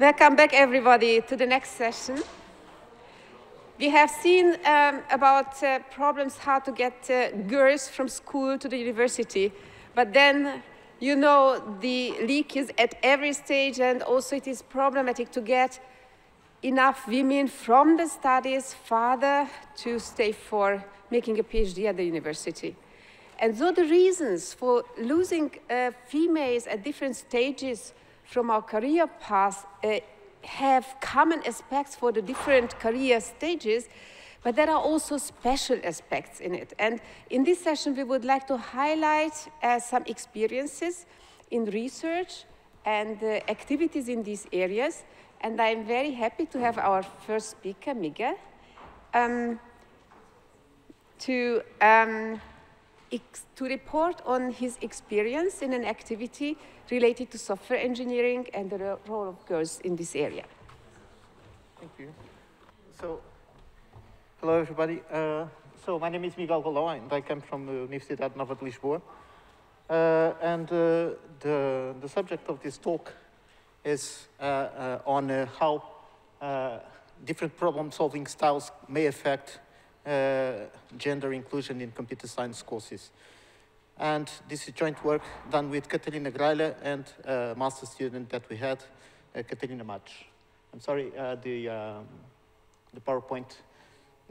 Welcome back, everybody, to the next session. We have seen um, about uh, problems how to get uh, girls from school to the university, but then you know the leak is at every stage, and also it is problematic to get enough women from the studies further to stay for making a PhD at the university. And so the reasons for losing uh, females at different stages from our career path uh, have common aspects for the different career stages, but there are also special aspects in it. And in this session, we would like to highlight uh, some experiences in research and uh, activities in these areas. And I'm very happy to have our first speaker, Miguel, um, to, um, to report on his experience in an activity related to software engineering and the role of girls in this area. Thank you. So, hello everybody. Uh, so my name is Miguel Goulão and I come from the Universidade Nova de Lisboa. Uh, and uh, the, the subject of this talk is uh, uh, on uh, how different problem-solving styles may affect gender inclusion in computer science courses. And this is joint work done with Catarina Gralha and a master student that we had, uh, Catarina Mach. I'm sorry, uh, the, um, the PowerPoint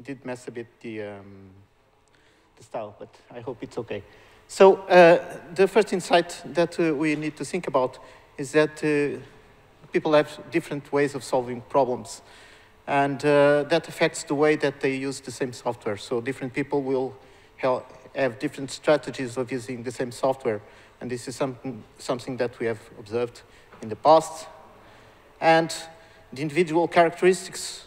did mess a bit the, um, the style, but I hope it's okay. So uh, the first insight that uh, we need to think about is that uh, people have different ways of solving problems. And uh, that affects the way that they use the same software. So different people will have different strategies of using the same software. And this is something, something that we have observed in the past. And the individual characteristics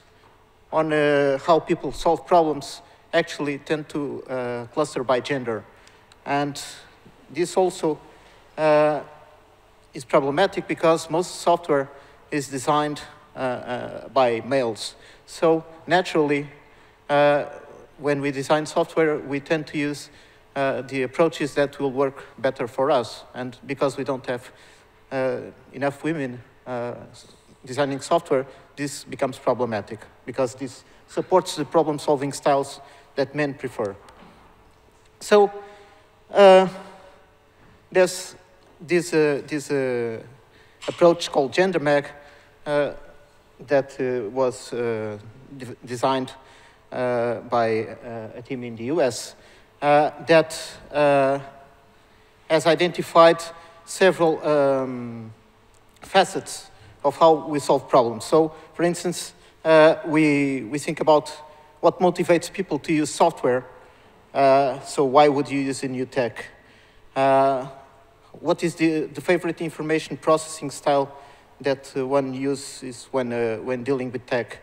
on uh, how people solve problems actually tend to uh, cluster by gender. And this also uh, is problematic because most software is designed by males. So naturally, uh, when we design software, we tend to use uh, the approaches that will work better for us. And because we don't have uh, enough women uh, designing software, this becomes problematic because this supports the problem-solving styles that men prefer. So uh, there's this, uh, this approach called GenderMag that was de designed uh, by uh, a team in the US uh, that has identified several um, facets of how we solve problems. So, for instance, we, we think about what motivates people to use software. so why would you use a new tech? what is the, the favorite information processing style that uh, one uses when, uh, when dealing with tech?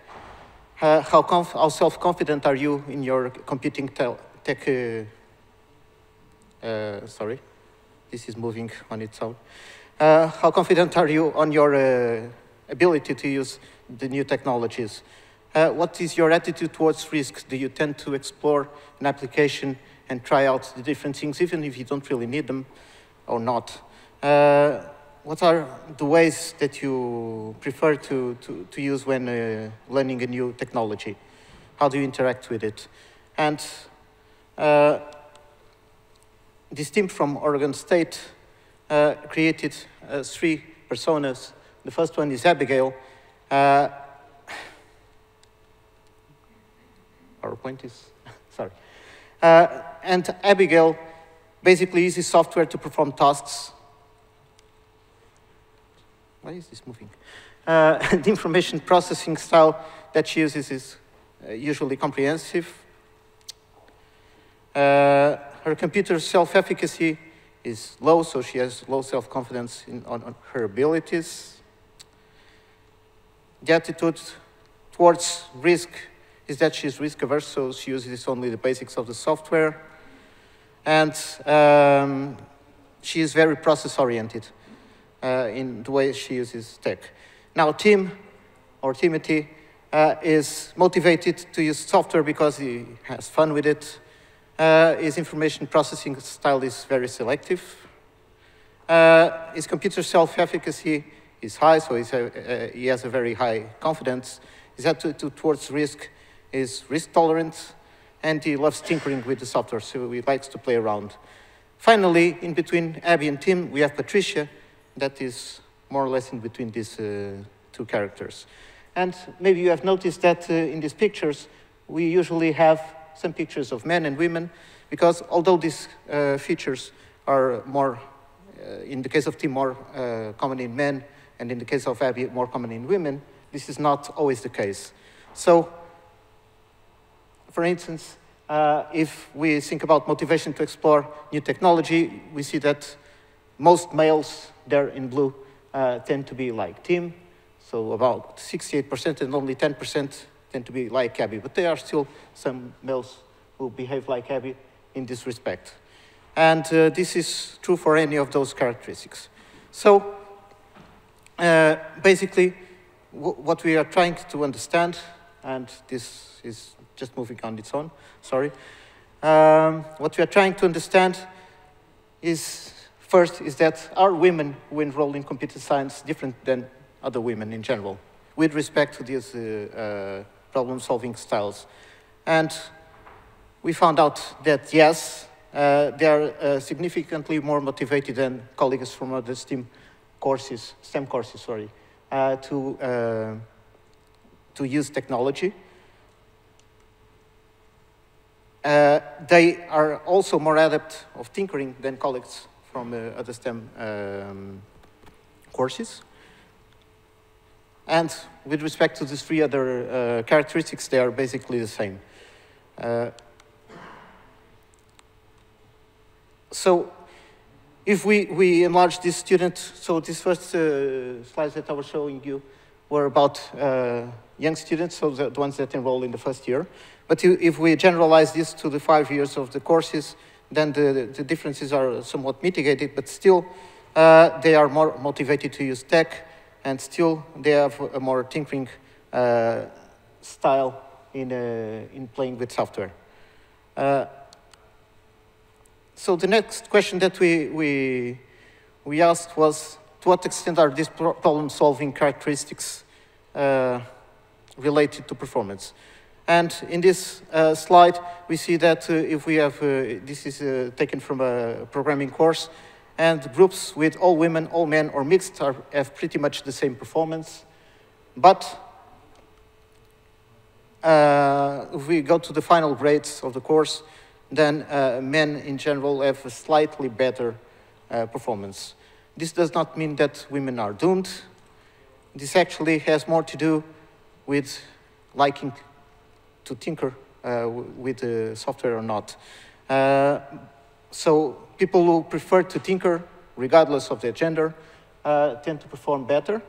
Uh, how, how self-confident are you in your computing tech? Uh, uh, sorry, this is moving on its own. Uh, how confident are you on your uh, ability to use the new technologies? Uh, what is your attitude towards risk? Do you tend to explore an application and try out the different things, even if you don't really need them or not? What are the ways that you prefer to, to, to use when uh, learning a new technology? How do you interact with it? And uh, this team from Oregon State uh, created uh, three personas. The first one is Abigail. Uh, PowerPoint is, sorry. Uh, and Abigail basically uses software to perform tasks why is this moving? Uh, the information processing style that she uses is uh, usually comprehensive. Uh, her computer self-efficacy is low, so she has low self-confidence on, on, her abilities. The attitude towards risk is that she's risk-averse, so she uses only the basics of the software. And um, she is very process-oriented in the way she uses tech. Now, Tim, or Timothy, uh, is motivated to use software because he has fun with it. Uh, his information processing style is very selective. Uh, his computer self-efficacy is high, so a, uh, he has a very high confidence. His attitude towards risk is risk tolerant, and he loves tinkering with the software, so he likes to play around. Finally, in between Abby and Tim, we have Patricia, that is more or less in between these uh, two characters. And maybe you have noticed that uh, in these pictures, we usually have some pictures of men and women, because although these uh, features are more, in the case of Tim, more uh, common in men, and in the case of Abby, more common in women, this is not always the case. So, for instance, uh, if we think about motivation to explore new technology, we see that most males there in blue uh, tend to be like Tim, so about 68% and only 10% tend to be like Abby, but there are still some males who behave like Abby in this respect. And uh, this is true for any of those characteristics. So uh, basically, what we are trying to understand, and this is just moving on its own, sorry. Um, what we are trying to understand is, first, is that are women who enroll in computer science different than other women in general, with respect to these uh, uh, problem-solving styles? And we found out that yes, uh, they are uh, significantly more motivated than colleagues from other STEM courses, STEM courses, sorry, uh, to, uh, to use technology. They are also more adept of tinkering than colleagues from uh, other STEM um, courses. And with respect to these three other uh, characteristics, they are basically the same. Uh, so if we, we enlarge this student, so these first uh, slides that I was showing you were about uh, young students, so the, the, ones that enroll in the first year. But if we generalize this to the five years of the courses, then the, the differences are somewhat mitigated, but still uh, they are more motivated to use tech, and still they have a more tinkering uh, style in, uh, in playing with software. Uh, so the next question that we, we, we asked was, to what extent are these problem-solving characteristics uh, related to performance? And in this uh, slide, we see that uh, if we have, uh, this is uh, taken from a programming course, and groups with all women, all men, or mixed are, have pretty much the same performance. But uh, if we go to the final grades of the course, then uh, men in general have a slightly better performance. This does not mean that women are doomed. This actually has more to do with liking to tinker uh, with the software or not. Uh, so people who prefer to tinker, regardless of their gender, uh, tend to perform better.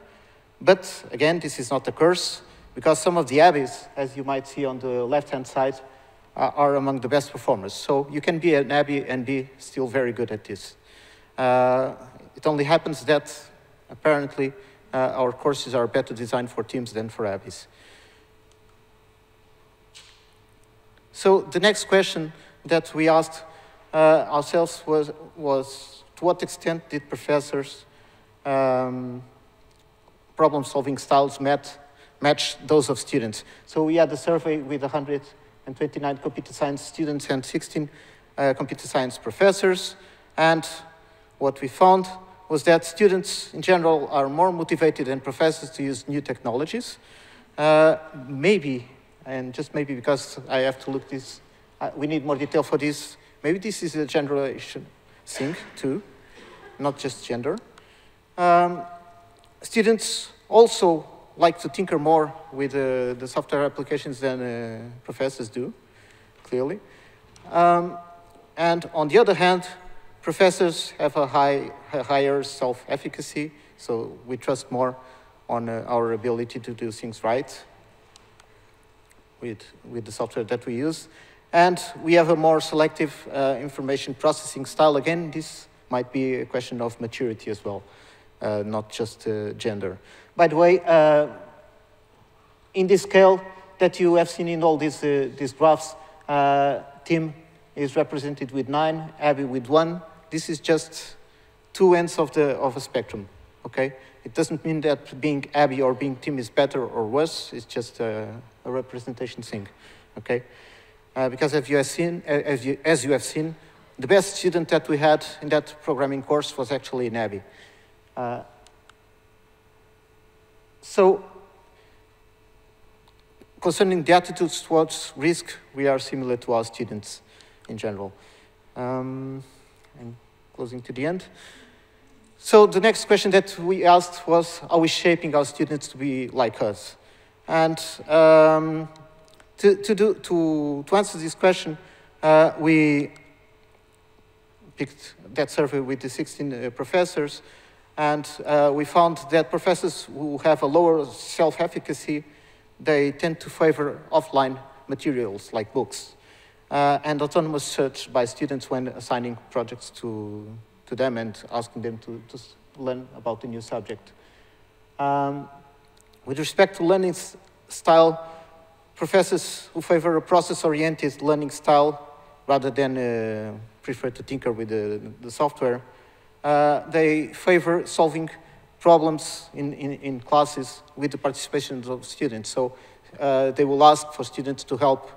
But again, this is not a curse, because some of the abbeys, as you might see on the left-hand side, are among the best performers. So you can be an abbey and be still very good at this. Uh, it only happens that apparently uh, our courses are better designed for Tims than for abbeys. So the next question that we asked uh, ourselves was, was, to what extent did professors' um, problem-solving styles met, match those of students? So we had a survey with 129 computer science students and 16 uh, computer science professors, and what we found was that students in general are more motivated than professors to use new technologies. Uh, maybe and just maybe because I have to look this, uh, we need more detail for this. Maybe this is a generation thing too, not just gender. Um, students also like to tinker more with uh, the software applications than uh, professors do, clearly. Um, and on the other hand, professors have a, high, a higher self-efficacy, so we trust more on uh, our ability to do things right with, with the software that we use. And we have a more selective uh, information processing style. Again, this might be a question of maturity as well, uh, not just uh, gender. By the way, uh, in this scale that you have seen in all these, uh, these graphs, uh, Tim is represented with nine, Abby with one. This is just two ends of, the, of a spectrum, okay? It doesn't mean that being Abby or being Tim is better or worse. It's just a representation thing, okay? Uh, because as you, have seen, as, you, as you have seen, the best student that we had in that programming course was actually an Abby. Uh, so, concerning the attitudes towards risk, we are similar to our students in general. Um, I'm closing to the end. So the next question that we asked was, are we shaping our students to be like us? And um, to, to, do, to, to answer this question, uh, we picked that survey with the 16 uh, professors, and uh, we found that professors who have a lower self-efficacy, they tend to favor offline materials like books uh, and autonomous search by students when assigning projects to, to them and asking them to, to learn about a new subject. Um, with respect to learning style, professors who favor a process-oriented learning style rather than uh, prefer to tinker with the, the software, uh, they favor solving problems in, in, in, classes with the participation of students. So uh, they will ask for students to help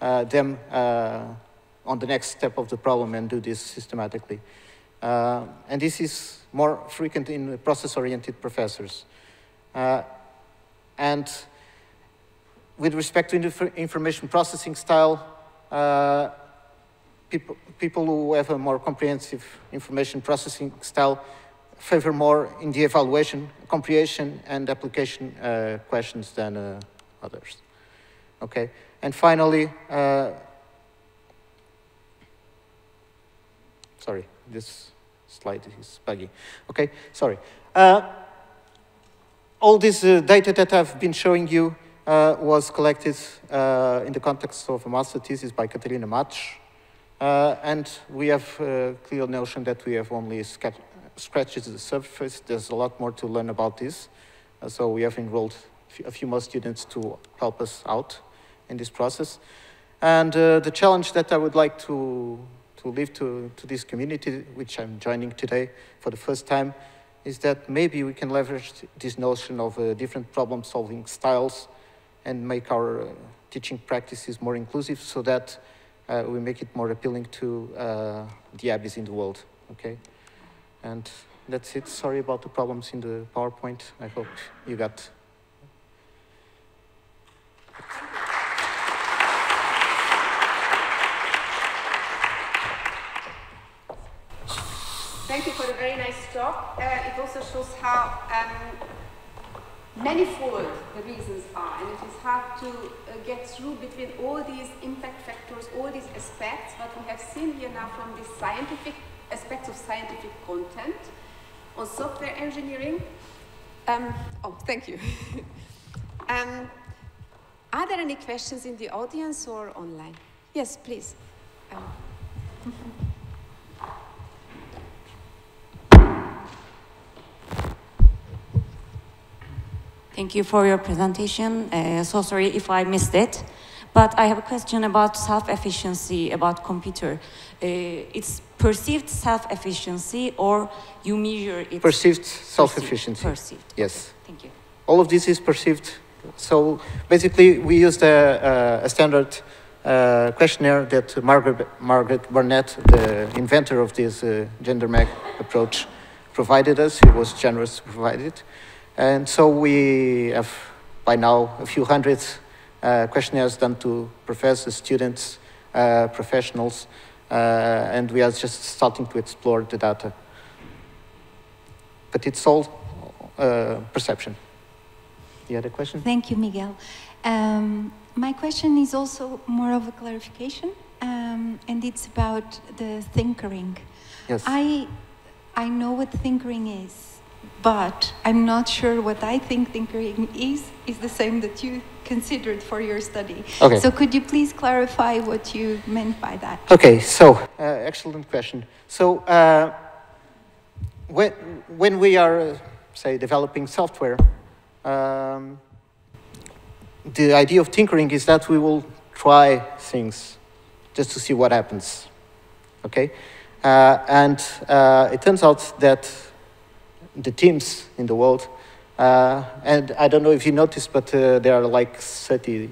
uh, them uh, on the next step of the problem and do this systematically. Uh, and this is more frequent in process-oriented professors. And with respect to inf information processing style, people, people who have a more comprehensive information processing style favor more in the evaluation, comprehension, and application uh, questions than uh, others. Okay, and finally, uh, sorry, this slide is buggy. Okay, sorry. Uh, all this uh, data that I've been showing you uh, was collected in the context of a master thesis by Catarina Matos. Uh, and we have a clear notion that we have only scratched the surface. There's a lot more to learn about this. Uh, so we have enrolled a few more students to help us out in this process. And uh, the challenge that I would like to, to leave to, to this community, which I'm joining today for the first time, is that maybe we can leverage this notion of uh, different problem-solving styles and make our uh, teaching practices more inclusive so that uh, we make it more appealing to uh, the Abbeys in the world, okay? And that's it. Sorry about the problems in the PowerPoint. I hope you got Thank you for the very nice talk. Uh, it also shows how um, manifold the reasons are, and it is hard to uh, get through between all these impact factors, all these aspects, but we have seen here now from the scientific aspects of scientific content on software engineering. Um, oh, thank you. um, are there any questions in the audience or online? Yes, please. Um. Thank you for your presentation. Uh, so sorry if I missed it. But I have a question about self-efficiency, about computer. Uh, it's perceived self-efficiency or you measure it? Perceived self-efficiency. Perceived. Yes. Thank you. All of this is perceived. So basically we used a, a standard uh, questionnaire that Margaret, Margaret Burnett, the inventor of this uh, GenderMag approach, provided us. He was generous to provide it. And so we have by now a few hundred uh, questionnaires done to professors, students, uh, professionals, uh, and we are just starting to explore the data. But it's all uh, perception. You had a question? Thank you, Miguel. Um, my question is also more of a clarification, um, and it's about the thinkering. Yes. I, I know what thinkering is but I'm not sure what I think tinkering is, is the same that you considered for your study. Okay. So could you please clarify what you meant by that? Okay, so, uh, excellent question. So, uh, when, when we are, uh, say, developing software, um, the idea of tinkering is that we will try things just to see what happens, okay? Uh, and uh, it turns out that the Tims in the world. Uh, and I don't know if you noticed, but uh, there are like 30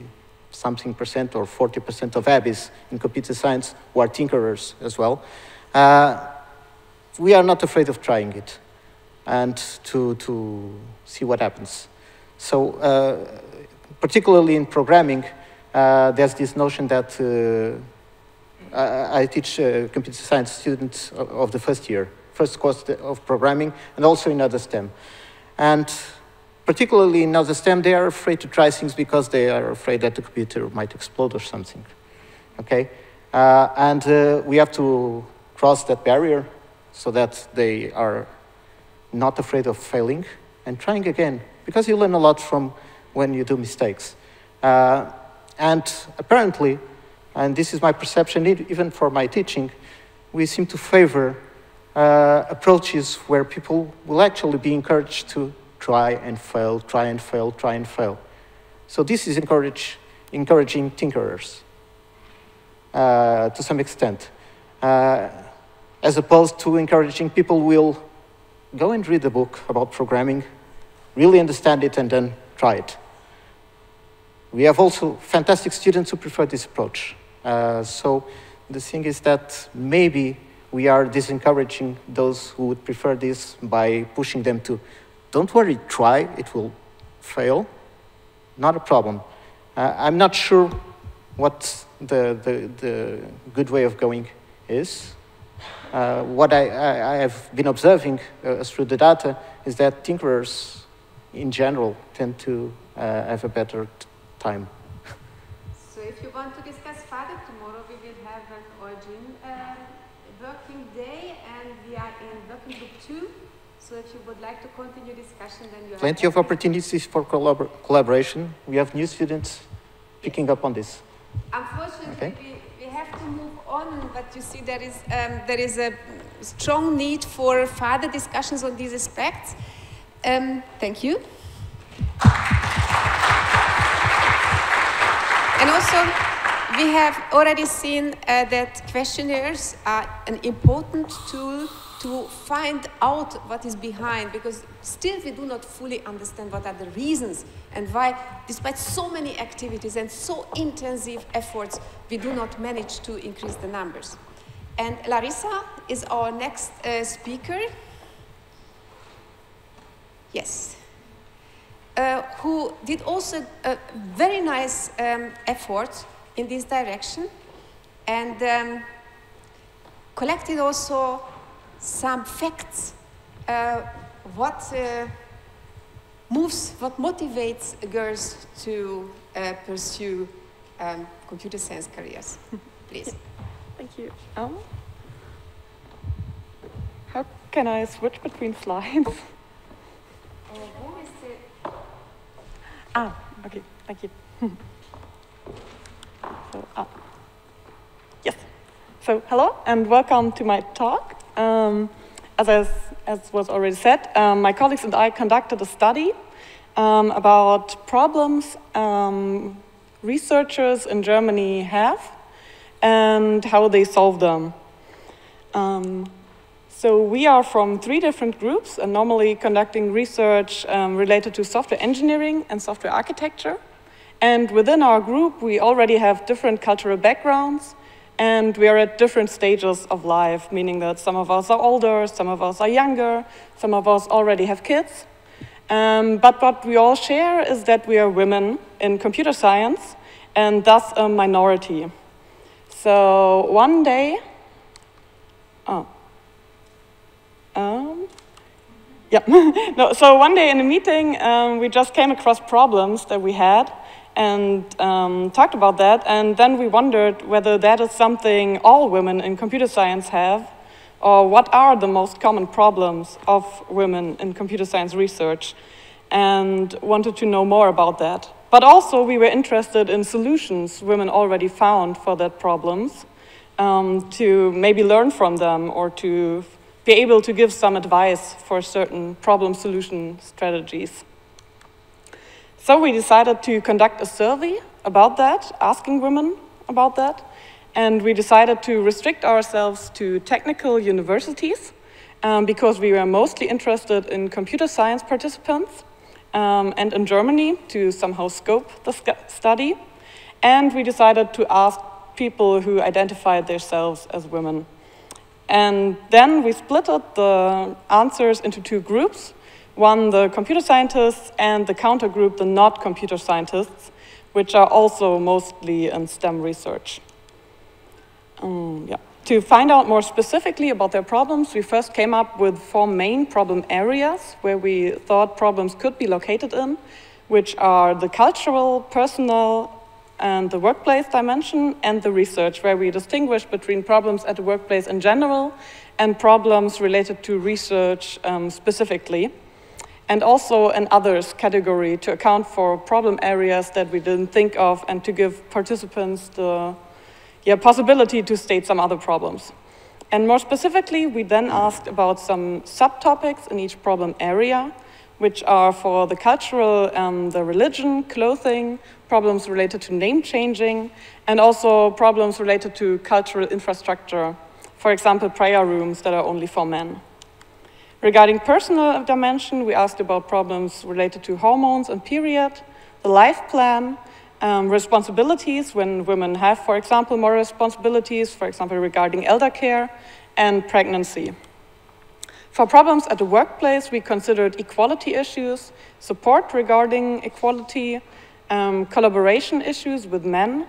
something percent or 40 percent of ABBYs in computer science who are tinkerers as well. Uh, we are not afraid of trying it and to, to see what happens. So, uh, particularly in programming, uh, there's this notion that uh, I, I, teach computer science students of the first year, first course of programming, and also in other STEM. And particularly in other STEM, they are afraid to try things because they are afraid that the computer might explode or something. Okay? Uh, and uh, we have to cross that barrier so that they are not afraid of failing and trying again because you learn a lot from when you do mistakes. Uh, and apparently, and this is my perception even for my teaching, we seem to favor uh, approaches where people will actually be encouraged to try and fail, try and fail, try and fail. So this is encourage, encouraging tinkerers uh, to some extent, uh, as opposed to encouraging people will go and read a book about programming, really understand it, and then try it. We have also fantastic students who prefer this approach. Uh, so the thing is that maybe we are disencouraging those who would prefer this by pushing them to, don't worry, try, it will fail, not a problem. Uh, I'm not sure what the, the, the good way of going is. Uh, what I, I, I, have been observing uh, through the data is that tinkerers in general tend to uh, have a better time. So if you want to discuss further tomorrow, we will have an origin uh, working day and we are in working group two. So if you would like to continue discussion, then you have Plenty of opportunities for collabor collaboration. We have new students picking up on this. Unfortunately, okay. we, we have to move on, but you see there is, um, there is a strong need for further discussions on these aspects. Um, thank you. And also, we have already seen uh, that questionnaires are an important tool to find out what is behind because still we do not fully understand what are the reasons and why despite so many activities and so intensive efforts we do not manage to increase the numbers. And larissa is our next uh, speaker. Yes. Uh, who did also a very nice um, effort in this direction and um, collected also some facts uh, what uh, moves, what motivates girls to uh, pursue um, computer science careers. Please. Thank you. Um, how can I switch between slides? ah, okay, thank you. so, ah. Yes. So, hello and welcome to my talk. Um, as, as, as, was already said, um, my colleagues and I conducted a study um, about problems um, researchers in Germany have and how they solve them. Um, so we are from three different groups and normally conducting research um, related to software engineering and software architecture. And within our group, we already have different cultural backgrounds, and we are at different stages of life, meaning that some of us are older, some of us are younger, some of us already have kids. Um, but what we all share is that we are women in computer science and thus a minority. So one day, oh, um, yeah, no, so one day in a meeting, um, we just came across problems that we had and um, talked about that. And then we wondered whether that is something all women in computer science have, or what are the most common problems of women in computer science research, and wanted to know more about that. But also, we were interested in solutions women already found for that problems, um, to maybe learn from them or to be able to give some advice for certain problem solution strategies. So we decided to conduct a survey about that, asking women about that. And we decided to restrict ourselves to technical universities um, because we were mostly interested in computer science participants um, and in Germany to somehow scope the study. And we decided to ask people who identified themselves as women. And then we split the answers into two groups. One, the computer scientists, and the counter group, the not computer scientists, which are also mostly in STEM research. Um, yeah. To find out more specifically about their problems, we first came up with four main problem areas where we thought problems could be located in, which are the cultural, personal, and the workplace dimension, and the research, where we distinguish between problems at the workplace in general and problems related to research um, specifically. And also an others category to account for problem areas that we didn't think of and to give participants the yeah, possibility to state some other problems. And more specifically, we then asked about some subtopics in each problem area, which are for the cultural and the religion, clothing, problems related to name changing, and also problems related to cultural infrastructure, for example, prayer rooms that are only for men. Regarding personal dimension, we asked about problems related to hormones and period, the life plan, um, responsibilities when women have, for example, more responsibilities, for example, regarding elder care and pregnancy. For problems at the workplace, we considered equality issues, support regarding equality, um, collaboration issues with men,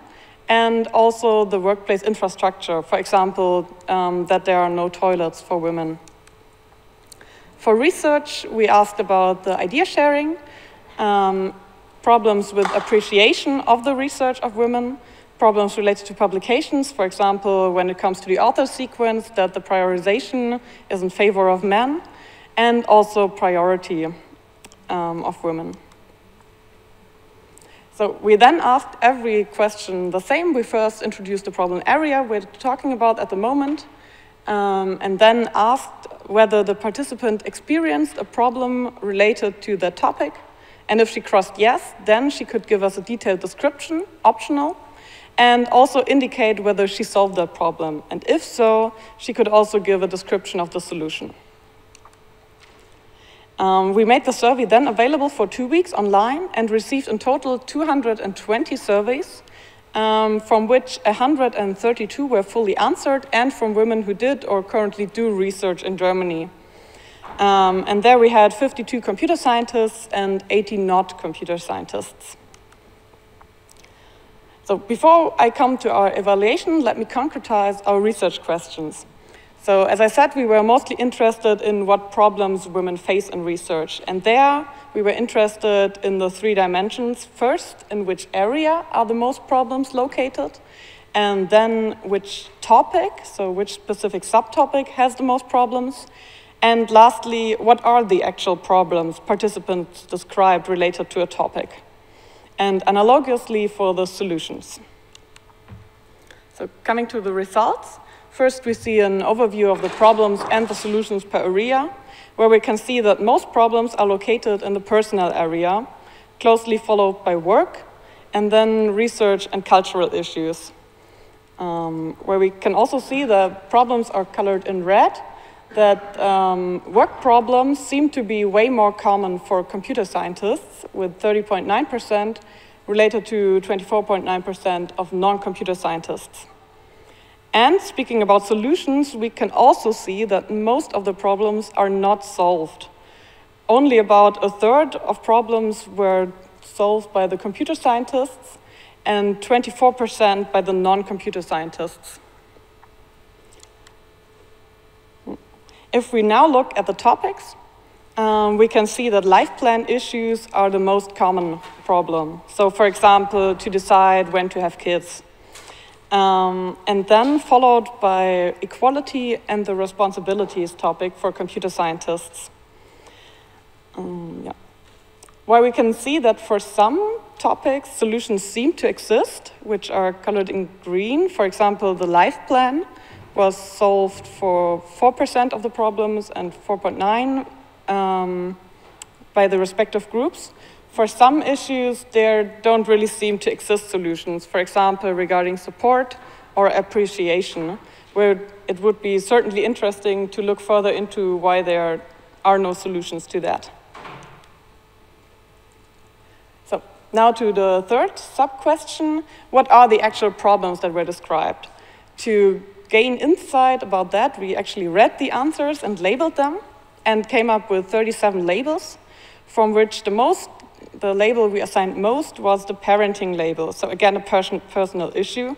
and also the workplace infrastructure, for example, um, that there are no toilets for women. For research, we asked about the idea sharing, um, problems with appreciation of the research of women, problems related to publications, for example, when it comes to the author sequence, that the prioritization is in favor of men, and also priority um, of women. So we then asked every question the same. We first introduced the problem area we're talking about at the moment, um, and then asked whether the participant experienced a problem related to the topic, and if she crossed yes, then she could give us a detailed description, optional, and also indicate whether she solved that problem. And if so, she could also give a description of the solution. Um, we made the survey then available for two weeks online and received in total 220 surveys, um, from which 132 were fully answered and from women who did or currently do research in Germany. Um, and there we had 52 computer scientists and 80 not computer scientists. So before I come to our evaluation, let me concretize our research questions. So as I said, we were mostly interested in what problems women face in research. And there we were interested in the three dimensions. First, in which area are the most problems located? And then which topic, so which specific subtopic has the most problems? And lastly, what are the actual problems participants described related to a topic? And analogously for the solutions. So coming to the results, first we see an overview of the problems and the solutions per area, where we can see that most problems are located in the personal area, closely followed by work, and then research and cultural issues. Um, where we can also see the problems are colored in red, that um, work problems seem to be way more common for computer scientists, with 30.9% related to 24.9% of non-computer scientists. And speaking about solutions, we can also see that most of the problems are not solved. Only about a third of problems were solved by the computer scientists and 24% by the non-computer scientists. If we now look at the topics, um, we can see that life plan issues are the most common problem. So for example, to decide when to have kids. Um, and then followed by equality and the responsibilities topic for computer scientists. Um, yeah. While we can see that for some topics, solutions seem to exist, which are colored in green, for example, the life plan, was solved for 4% of the problems and 4.9 um, by the respective groups. For some issues, there don't really seem to exist solutions. For example, regarding support or appreciation, where it would be certainly interesting to look further into why there are no solutions to that. So now to the third sub-question, what are the actual problems that were described? To gain insight about that, we actually read the answers and labeled them and came up with 37 labels, from which the most the label we assigned most was the parenting label. So again, a person, personal issue,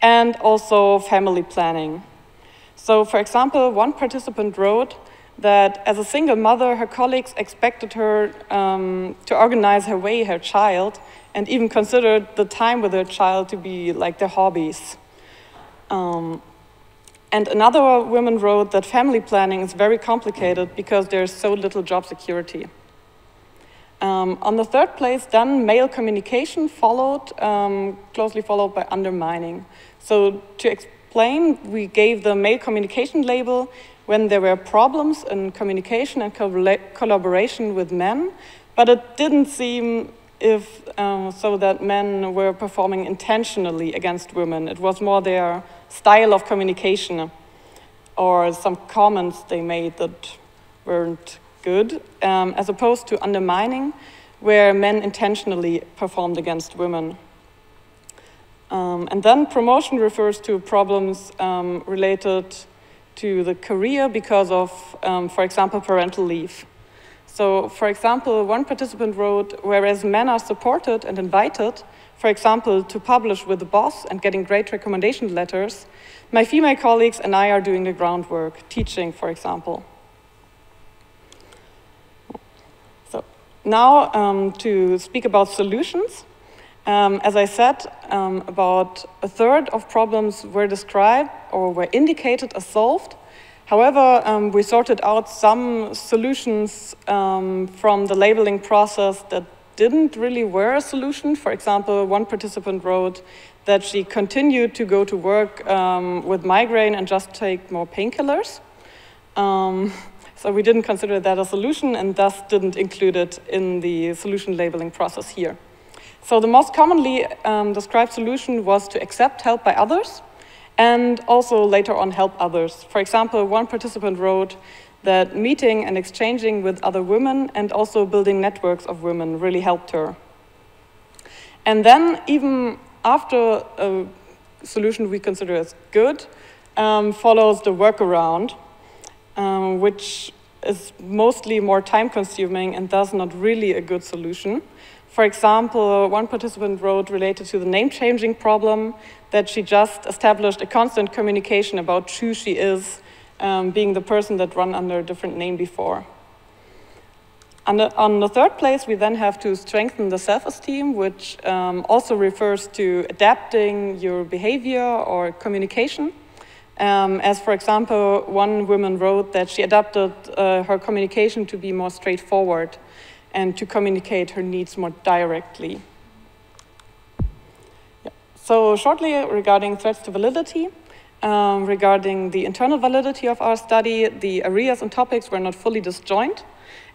and also family planning. So for example, one participant wrote that as a single mother, her colleagues expected her um, to organize her way, her child, and even considered the time with her child to be like their hobbies. Um, and another woman wrote that family planning is very complicated because there's so little job security. Um, on the third place, then male communication followed, um, closely followed by undermining. So to explain, we gave the male communication label when there were problems in communication and co collaboration with men, but it didn't seem if uh, so that men were performing intentionally against women. It was more their style of communication or some comments they made that weren't good, um, as opposed to undermining, where men intentionally performed against women. Um, and then promotion refers to problems um, related to the career because of, um, for example, parental leave. So, for example, one participant wrote, whereas men are supported and invited, for example, to publish with the boss and getting great recommendation letters, my female colleagues and I are doing the groundwork, teaching, for example. Now, um, to speak about solutions. Um, as I said, um, about a third of problems were described or were indicated as solved. However, um, we sorted out some solutions um, from the labeling process that didn't really were a solution. For example, one participant wrote that she continued to go to work um, with migraine and just take more painkillers. So we didn't consider that a solution and thus didn't include it in the solution labeling process here. So the most commonly um, described solution was to accept help by others and also later on help others. For example, one participant wrote that meeting and exchanging with other women and also building networks of women really helped her. And then even after a solution we consider as good, um, follows the workaround, um, which is mostly more time consuming and thus not really a good solution. For example, one participant wrote related to the name changing problem that she just established a constant communication about who she is, um, being the person that run under a different name before. On the, on the third place, we then have to strengthen the self-esteem, which um, also refers to adapting your behavior or communication. Um, as for example, one woman wrote that she adapted uh, her communication to be more straightforward and to communicate her needs more directly. Yeah. So shortly regarding threats to validity, um, regarding the internal validity of our study, the areas and topics were not fully disjoint,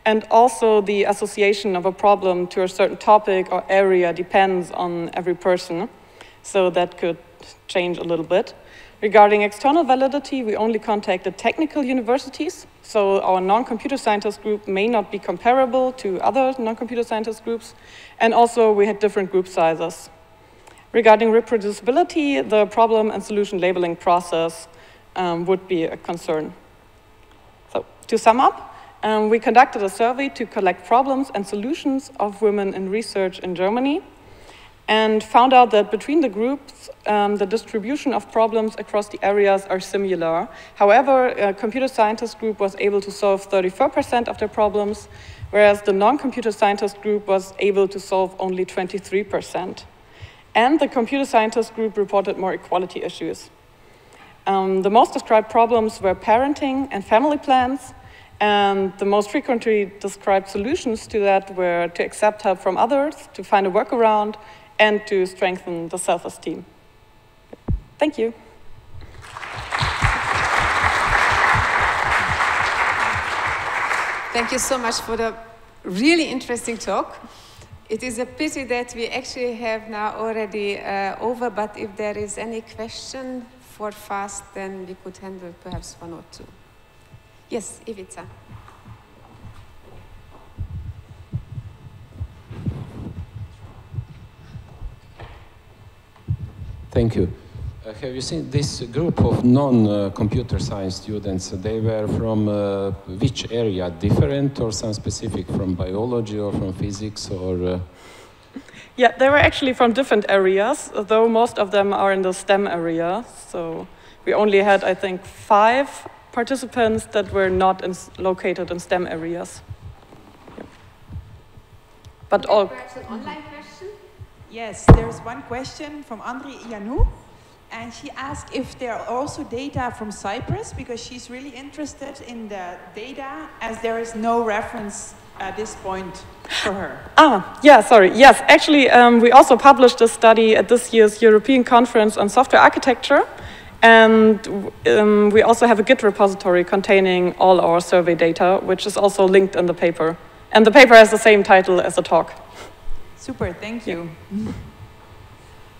and also the association of a problem to a certain topic or area depends on every person, so that could change a little bit. Regarding external validity, we only contacted technical universities, so our non-computer scientist group may not be comparable to other non-computer scientist groups, and also we had different group sizes. Regarding reproducibility, the problem and solution labeling process um, would be a concern. So to sum up, um, we conducted a survey to collect problems and solutions of women in research in Germany and found out that between the groups, um, the distribution of problems across the areas are similar. However, a computer scientist group was able to solve 34% of their problems, whereas the non-computer scientist group was able to solve only 23%. And the computer scientist group reported more equality issues. Um, the most described problems were parenting and family plans, and the most frequently described solutions to that were to accept help from others, to find a workaround, and to strengthen the self-esteem. Thank you. Thank you so much for the really interesting talk. it is a pity that we actually have now already uh, over, but if there is any question for fast, then we could handle perhaps one or two. Yes, Ivica. Thank you. Uh, have you seen this group of non-computer science students? They were from uh, which area? Different or some specific from biology or from physics or? Uh... Yeah, they were actually from different areas, though most of them are in the STEM area. So we only had, I think, five participants that were not in, located in STEM areas. Yeah. But all. Perhaps an online question? Yes, there's one question from Andri Ioannou. And she asked if there are also data from Cyprus because she's really interested in the data as there is no reference at this point for her. Ah, yeah, sorry. Yes, actually, um, we also published a study at this year's European Conference on Software Architecture. And um, we also have a Git repository containing all our survey data, which is also linked in the paper. And the paper has the same title as the talk. Super, thank you.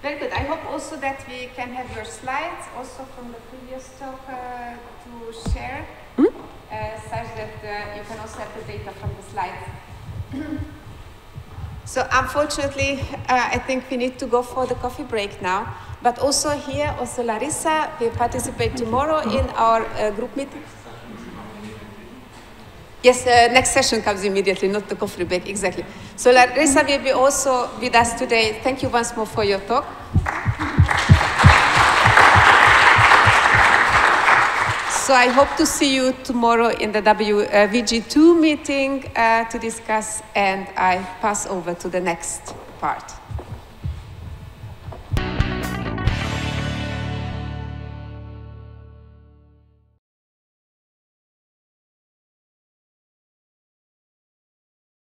Very good. I hope also that we can have your slides also from the previous talk uh, to share, mm? uh, such that uh, you can also have the data from the slides. so unfortunately, uh, I think we need to go for the coffee break now. But also here, also Larissa will participate tomorrow in our uh, group meeting. Yes, uh, next session comes immediately, not the coffee break, exactly. So Larissa will be also with us today. Thank you once more for your talk. So I hope to see you tomorrow in the WG2 uh, meeting uh, to discuss, and I pass over to the next part.